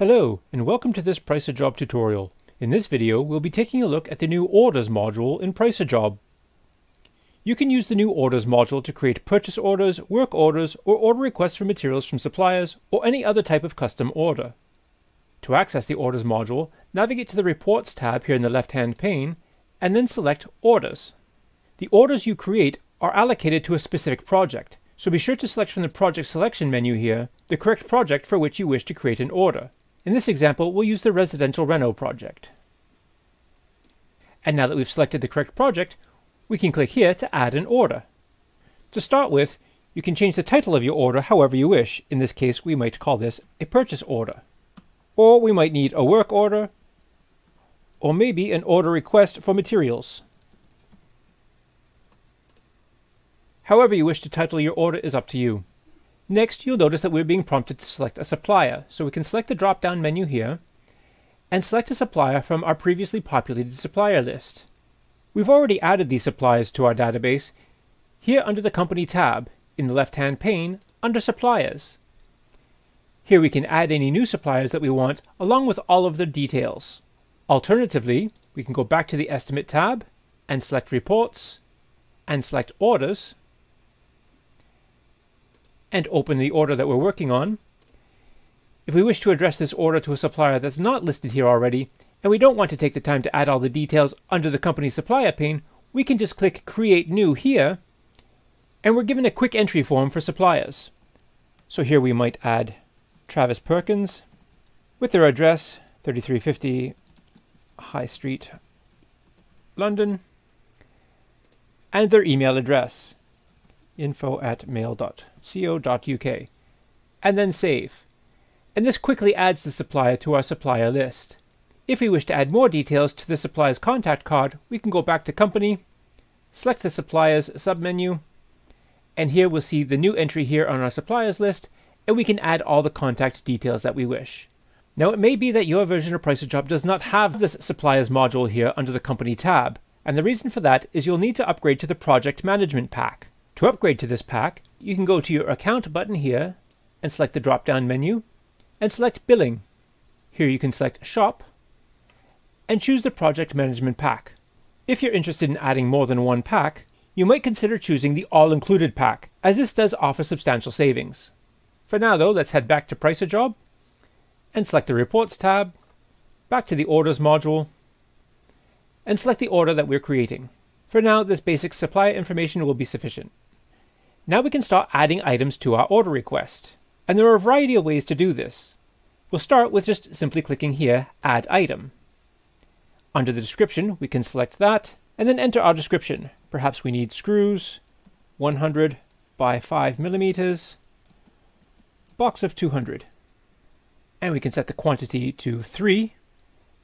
Hello, and welcome to this Price-A-Job tutorial. In this video, we'll be taking a look at the new Orders module in Price-A-Job. You can use the new Orders module to create purchase orders, work orders, or order requests for materials from suppliers, or any other type of custom order. To access the Orders module, navigate to the Reports tab here in the left-hand pane, and then select Orders. The orders you create are allocated to a specific project, so be sure to select from the Project Selection menu here the correct project for which you wish to create an order. In this example, we'll use the residential reno project. And now that we've selected the correct project, we can click here to add an order. To start with, you can change the title of your order however you wish. In this case, we might call this a purchase order. Or we might need a work order, or maybe an order request for materials. However you wish to title your order is up to you. Next, you'll notice that we're being prompted to select a supplier, so we can select the drop-down menu here, and select a supplier from our previously populated supplier list. We've already added these suppliers to our database here under the Company tab in the left-hand pane under Suppliers. Here we can add any new suppliers that we want along with all of their details. Alternatively, we can go back to the Estimate tab and select Reports and select Orders and open the order that we're working on. If we wish to address this order to a supplier that's not listed here already, and we don't want to take the time to add all the details under the company supplier pane, we can just click Create New here, and we're given a quick entry form for suppliers. So here we might add Travis Perkins with their address 3350 High Street, London, and their email address info at mail.co.uk, and then save. And this quickly adds the supplier to our supplier list. If we wish to add more details to the supplier's contact card, we can go back to Company, select the supplier's submenu, and here we'll see the new entry here on our suppliers list, and we can add all the contact details that we wish. Now it may be that your version of Price-A-Job does not have this suppliers module here under the Company tab, and the reason for that is you'll need to upgrade to the Project Management Pack. To upgrade to this pack, you can go to your Account button here and select the drop-down menu and select Billing. Here you can select Shop and choose the Project Management Pack. If you're interested in adding more than one pack, you might consider choosing the All-Included pack, as this does offer substantial savings. For now though, let's head back to Price-A-Job and select the Reports tab, back to the Orders module, and select the order that we're creating. For now, this basic supplier information will be sufficient. Now we can start adding items to our order request. And there are a variety of ways to do this. We'll start with just simply clicking here, Add Item. Under the description, we can select that, and then enter our description. Perhaps we need screws, 100 by 5 millimeters, box of 200. And we can set the quantity to 3,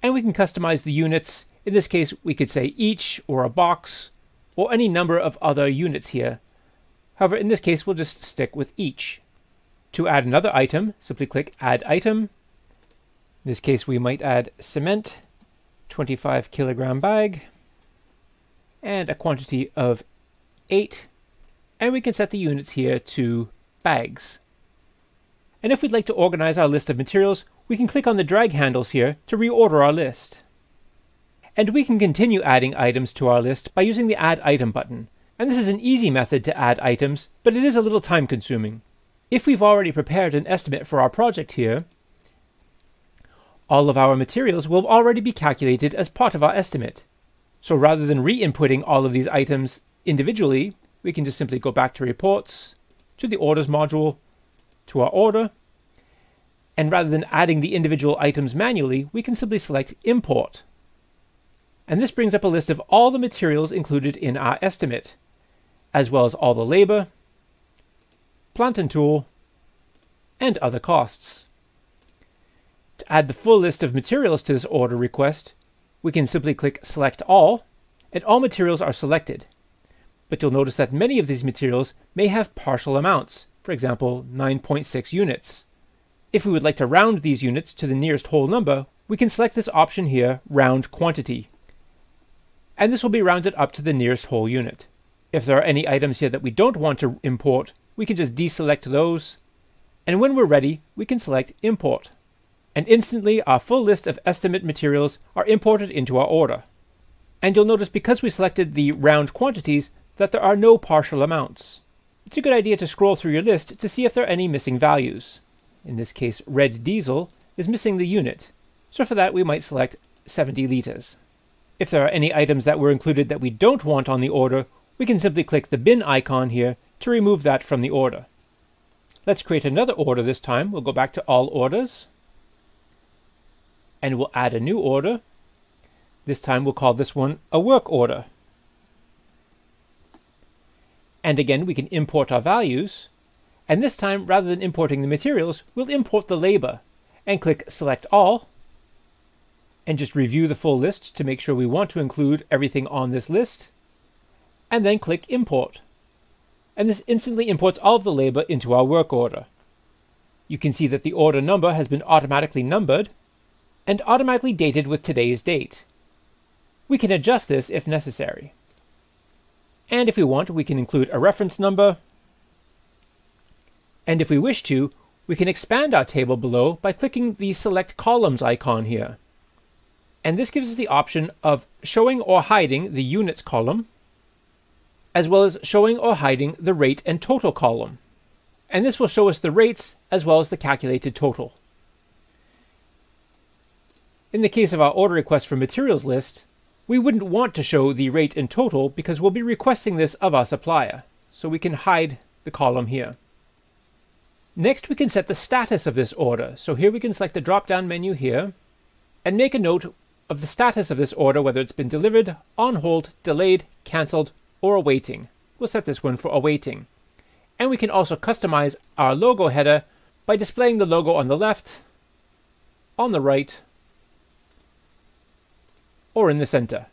and we can customize the units. In this case, we could say each, or a box, or any number of other units here However, in this case, we'll just stick with each. To add another item, simply click Add Item. In this case, we might add cement, 25 kilogram bag, and a quantity of 8. And we can set the units here to bags. And if we'd like to organize our list of materials, we can click on the drag handles here to reorder our list. And we can continue adding items to our list by using the Add Item button. And this is an easy method to add items, but it is a little time consuming. If we've already prepared an estimate for our project here, all of our materials will already be calculated as part of our estimate. So rather than re-inputting all of these items individually, we can just simply go back to Reports, to the Orders module, to our order, and rather than adding the individual items manually, we can simply select Import. And this brings up a list of all the materials included in our estimate as well as all the labor, plant and tool, and other costs. To add the full list of materials to this order request, we can simply click Select All, and all materials are selected. But you'll notice that many of these materials may have partial amounts, for example 9.6 units. If we would like to round these units to the nearest whole number, we can select this option here, Round Quantity. And this will be rounded up to the nearest whole unit. If there are any items here that we don't want to import, we can just deselect those. And when we're ready, we can select Import. and instantly our full list of estimate materials are imported into our order. And you'll notice because we selected the round quantities that there are no partial amounts. It's a good idea to scroll through your list to see if there are any missing values. In this case, red diesel is missing the unit, so for that we might select 70 litres. If there are any items that were included that we don't want on the order, we can simply click the bin icon here to remove that from the order. Let's create another order this time. We'll go back to All Orders, and we'll add a new order. This time we'll call this one a work order. And again, we can import our values. And this time, rather than importing the materials, we'll import the labor and click Select All and just review the full list to make sure we want to include everything on this list. And then click Import. And this instantly imports all of the labor into our work order. You can see that the order number has been automatically numbered and automatically dated with today's date. We can adjust this if necessary. And if we want, we can include a reference number. And if we wish to, we can expand our table below by clicking the Select Columns icon here. And this gives us the option of showing or hiding the units column, as well as showing or hiding the rate and total column. And this will show us the rates as well as the calculated total. In the case of our order request for materials list, we wouldn't want to show the rate and total because we'll be requesting this of our supplier, so we can hide the column here. Next, we can set the status of this order. So here we can select the drop-down menu here and make a note of the status of this order, whether it's been delivered, on hold, delayed, cancelled, or awaiting. We'll set this one for awaiting. And we can also customize our logo header by displaying the logo on the left, on the right, or in the center.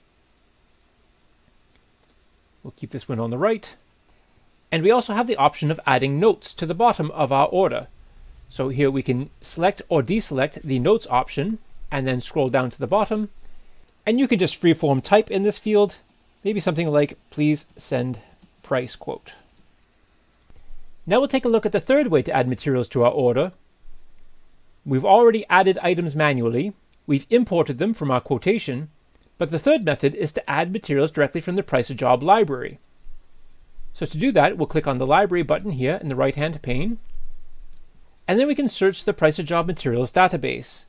We'll keep this one on the right. And we also have the option of adding notes to the bottom of our order. So here we can select or deselect the notes option and then scroll down to the bottom. And you can just freeform type in this field, maybe something like please send price quote. Now we'll take a look at the third way to add materials to our order. We've already added items manually, we've imported them from our quotation, but the third method is to add materials directly from the Price-A-Job library. So to do that, we'll click on the library button here in the right hand pane, and then we can search the Price-A-Job materials database.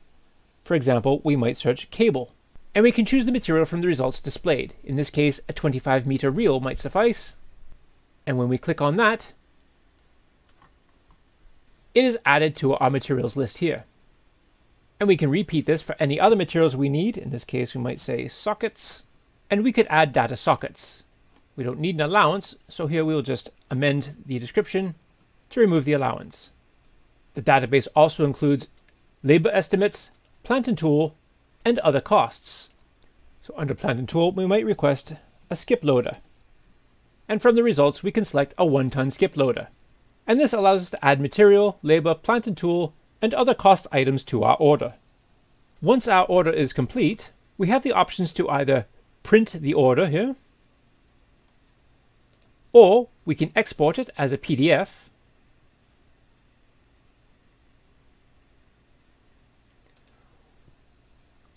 For example, we might search cable, and we can choose the material from the results displayed. In this case, a 25 meter reel might suffice. And when we click on that, it is added to our materials list here. And we can repeat this for any other materials we need. In this case, we might say sockets. And we could add data sockets. We don't need an allowance, so here we'll just amend the description to remove the allowance. The database also includes labor estimates, plant and tool, and other costs. So under plant and tool, we might request a skip loader. And from the results, we can select a one-ton skip loader. And this allows us to add material, labor, plant and tool, and other cost items to our order. Once our order is complete, we have the options to either print the order here, or we can export it as a PDF,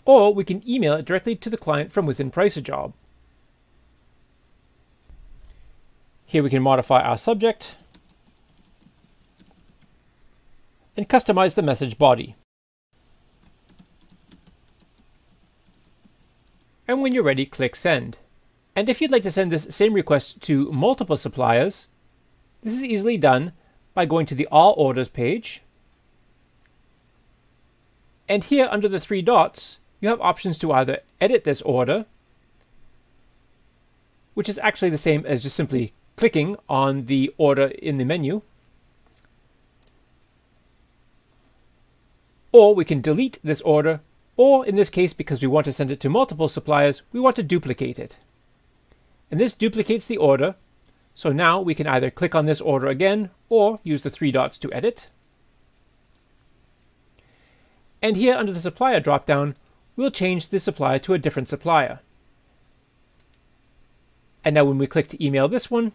or we can email it directly to the client from within PriceAJob. Here we can modify our subject, and customize the message body. And when you're ready, click Send. And if you'd like to send this same request to multiple suppliers, this is easily done by going to the All Orders page. And here under the three dots, you have options to either edit this order, which is actually the same as just simply clicking on the order in the menu, Or we can delete this order, or in this case, because we want to send it to multiple suppliers, we want to duplicate it. And this duplicates the order, so now we can either click on this order again, or use the three dots to edit. And here under the supplier dropdown, we'll change the supplier to a different supplier. And now when we click to email this one,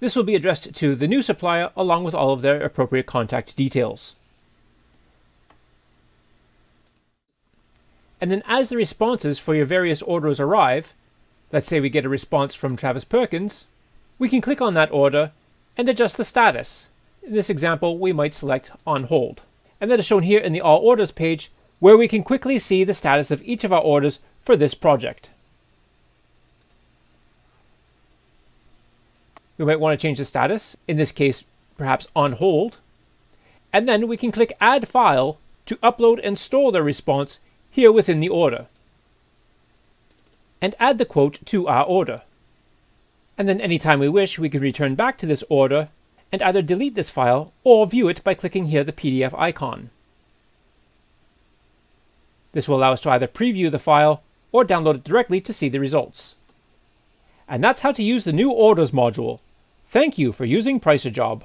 this will be addressed to the new supplier along with all of their appropriate contact details. And then as the responses for your various orders arrive, let's say we get a response from Travis Perkins, we can click on that order and adjust the status. In this example, we might select on hold. And that is shown here in the All Orders page, where we can quickly see the status of each of our orders for this project. We might want to change the status, in this case, perhaps on hold. And then we can click Add File to upload and store the response here within the order. And add the quote to our order. And then anytime we wish, we can return back to this order and either delete this file or view it by clicking here the PDF icon. This will allow us to either preview the file or download it directly to see the results. And that's how to use the new Orders module. Thank you for using Price-A-Job.